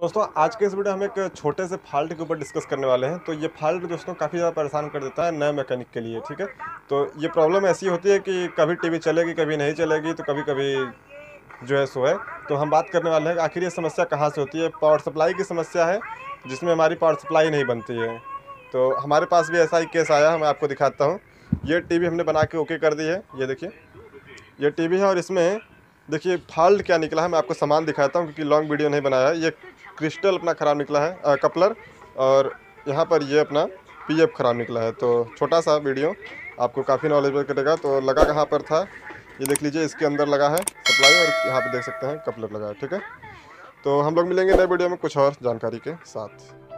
दोस्तों, आज के इस वीडियो हम एक छोटे से फॉल्ट के ऊपर डिस्कस करने वाले हैं। तो ये फॉल्ट दोस्तों काफ़ी ज़्यादा परेशान कर देता है नए मैकेनिक के लिए, ठीक है? तो ये प्रॉब्लम ऐसी होती है कि कभी टीवी चलेगी, कभी नहीं चलेगी तो कभी कभी जो है सो है। तो हम बात करने वाले हैं आखिर ये समस्या कहाँ से होती है। पावर सप्लाई की समस्या है, जिसमें हमारी पावर सप्लाई नहीं बनती है। तो हमारे पास भी ऐसा ही केस आया, मैं आपको दिखाता हूँ। ये टीवी हमने बना के ओके कर दी है, ये देखिए। ये टीवी है और इसमें देखिए फॉल्ट क्या निकला है, मैं आपको सामान दिखाता हूँ, क्योंकि लॉन्ग वीडियो नहीं बनाया। है ये क्रिस्टल अपना ख़राब निकला है आ, कपलर और यहाँ पर ये अपना पीएफ ख़राब निकला है। तो छोटा सा वीडियो आपको काफ़ी नॉलेजेबल करेगा। तो लगा कहाँ पर था ये देख लीजिए इसके अंदर लगा है सप्लाई और यहाँ पर देख सकते हैं कपलर लगा है ठीक है? तो हम लोग मिलेंगे नए वीडियो में कुछ और जानकारी के साथ।